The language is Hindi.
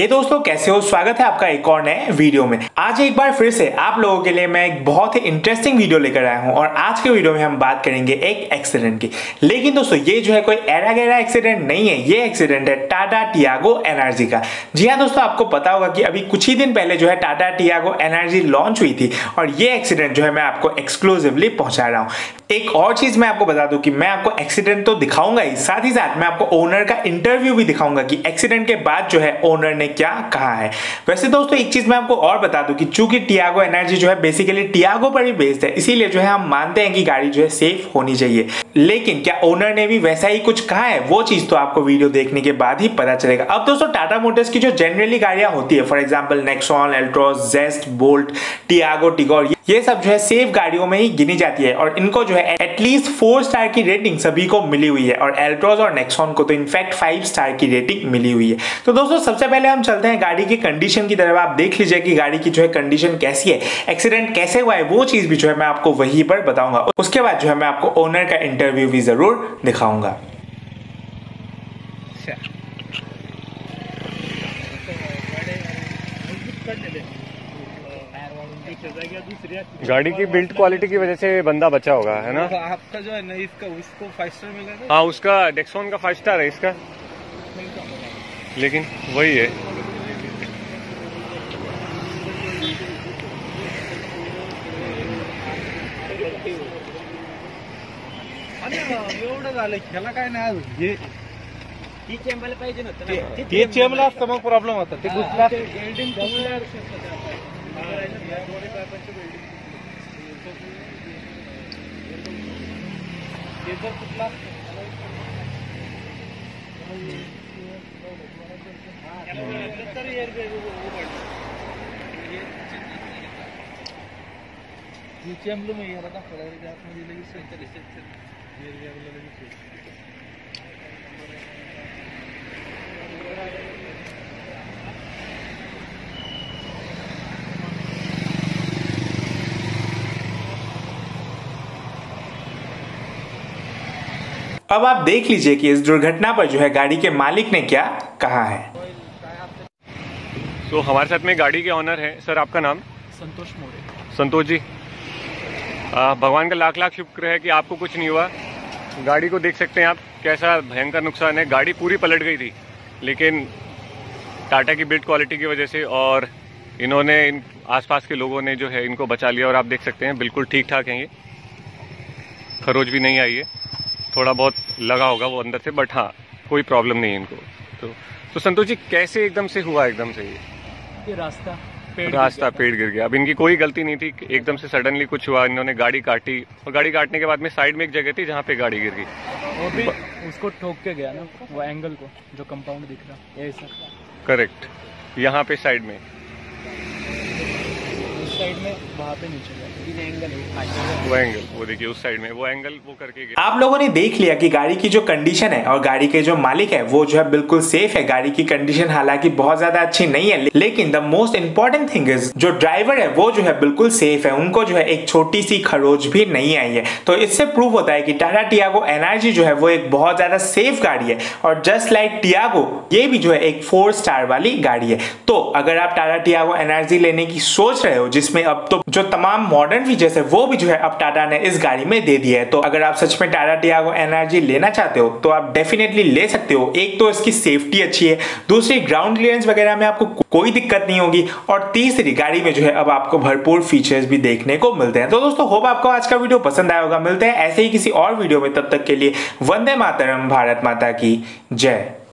हे hey दोस्तों, कैसे हो? स्वागत है आपका एक और नए वीडियो में। आज एक बार फिर से आप लोगों के लिए मैं एक बहुत ही इंटरेस्टिंग वीडियो लेकर आया हूँ और आज के वीडियो में हम बात करेंगे एक एक्सीडेंट की। लेकिन दोस्तों, ये जो है कोई एरा गहरा एक्सीडेंट नहीं है। ये एक्सीडेंट है टाटा टियागो एनर्जी का। जी हाँ दोस्तों, आपको पता होगा कि अभी कुछ ही दिन पहले जो है टाटा टियागो एनर्जी लॉन्च हुई थी और ये एक्सीडेंट जो है मैं आपको एक्सक्लूसिवली पहुँचा रहा हूँ। एक और चीज़ मैं आपको बता दूँ कि मैं आपको एक्सीडेंट तो दिखाऊँगा ही। साथ ही साथ मैं आपको ओनर का इंटरव्यू भी दिखाऊँगा कि एक्सीडेंट के बाद जो है ओनर ने क्या कहा है? वैसे दोस्तों, एक चीज़ मैं आपको और बता दूँ कि चूँकि टियागो एनर्जी जो है बेसिकली टियागो पर ही बेस्ड है, इसीलिए जो है हम मानते हैं कि गाड़ी जो है सेफ़ होनी चाहिए। लेकिन क्या ओनर ने भी वैसा ही कुछ कहा है? वो चीज़ तो आपको वीडियो देखने के बाद ही पता चलेगा। अब दोस्तों टाटा मोटर्स की जो जनरली गाड़ियाँ होती है for example Nexon Altroz Zest Bolt Tiago Tigor ये सब जो है सेफ़ गाड़ियों में ही गिनी जाती है। और इनको जो है एटलीस्ट फोर स्टार की रेटिंग सभी को मिली हुई है। और एल्ट्रोज और नेक्सॉन को तो इनफैक्ट फाइव स्टार की रेटिंग मिली हुई है। तो दोस्तों, सबसे पहले हम चलते हैं गाड़ी की कंडीशन की तरफ़। आप देख लीजिए कि गाड़ी की जो है कंडीशन कैसी है। एक्सीडेंट कैसे हुआ है, वो चीज़ भी जो है मैं आपको वहीं पर बताऊँगा। उसके बाद जो है मैं आपको ओनर का इंटरव्यू भी ज़रूर दिखाऊँगा। गाड़ी की बिल्ड क्वालिटी की वजह से बंदा बचा होगा है ना? आपका जो है ना इसका उसको फाइव स्टार मिला हाँ उसका डेक्सॉन का फाइव स्टार है इसका। लेकिन वही है। एवढं झालं ह्याला काय नाही अजून? हे ती चेंबायला पाहिजे नव्हतं ते चेंबला असतं मग प्रॉब्लेम होता. ते घुसला बिल्डिंग कुठला तर एअरबॅग उघडलं नीचे हम लोग यहाँ रखा खड़ा है कि आप मुझे लगी सेंटर रिसेप्शन अब आप देख लीजिए कि इस दुर्घटना पर जो है गाड़ी के मालिक ने क्या कहा है। तो हमारे साथ में गाड़ी के ऑनर है। सर आपका नाम? संतोष मोरे। संतोष जी। आ, भगवान का लाख लाख शुक्र है कि आपको कुछ नहीं हुआ। गाड़ी को देख सकते हैं आप, कैसा भयंकर नुकसान है। गाड़ी पूरी पलट गई थी, लेकिन टाटा की बिल्ड क्वालिटी की वजह से और इन्होंने, इन आसपास के लोगों ने जो है इनको बचा लिया और आप देख सकते हैं, बिल्कुल ठीक ठाक हैं ये। खरोच भी नहीं आई है। थोड़ा बहुत लगा होगा वो अंदर से बट हाँ कोई प्रॉब्लम नहीं है इनको। तो तो संतोष जी, कैसे एकदम से हुआ एकदम से ये? ये रास्ता। रास्ता पेड़ गिर गया। अब इनकी कोई गलती नहीं थी एकदम से सडनली कुछ हुआ इन्होंने गाड़ी काटी और गाड़ी काटने के बाद में साइड में एक जगह थी जहाँ पे गाड़ी गिर गई। वो भी उसको ठोक के गया ना वो एंगल को जो कंपाउंड दिख रहा। है करेक्ट यहाँ पे साइड में। साइड में वहाँ पे नीचे गया एंगल वो एंगल वो देखिए उस साइड में वो एंगल वो करके गया। आप लोगों ने देख लिया कि गाड़ी की जो कंडीशन है और गाड़ी के जो मालिक है वो जो है बिल्कुल सेफ़ है। गाड़ी की कंडीशन हालाँकि बहुत ज़्यादा अच्छी नहीं है लेकिन the most important thing is जो ड्राइवर है वो जो है बिल्कुल सेफ़ है। उनको जो है एक छोटी सी खरोच भी नहीं आई है। तो इससे प्रूव होता है कि टाटा टियागो एनर्जी जो है वो एक बहुत ज़्यादा सेफ़ गाड़ी है। और जस्ट लाइक टियागो ये भी जो है एक फोर स्टार वाली गाड़ी है। तो अगर आप टाटा टियागो एनर्जी लेने की सोच रहे हो जिसमें अब तो जो तमाम मॉडर्न फीचर्स है, वो भी जो है अब टाटा ने इस गाड़ी में दे दिया है। तो अगर आप सच में टाटा टियागो एनर्जी लेना चाहते हो तो आप डेफिनेटली ले सकते हो। एक तो इसकी सेफ्टी अच्छी है, दूसरी ग्राउंड क्लियरेंस वगैरह में आपको कोई दिक्कत नहीं होगी, और तीसरी गाड़ी में जो है अब आपको भरपूर फीचर्स भी देखने को मिलते हैं। तो दोस्तों होप आपको आज का वीडियो पसंद आया होगा। मिलते हैं ऐसे ही किसी और वीडियो में, तब तक के लिए वंदे मातरम, भारत माता की जय।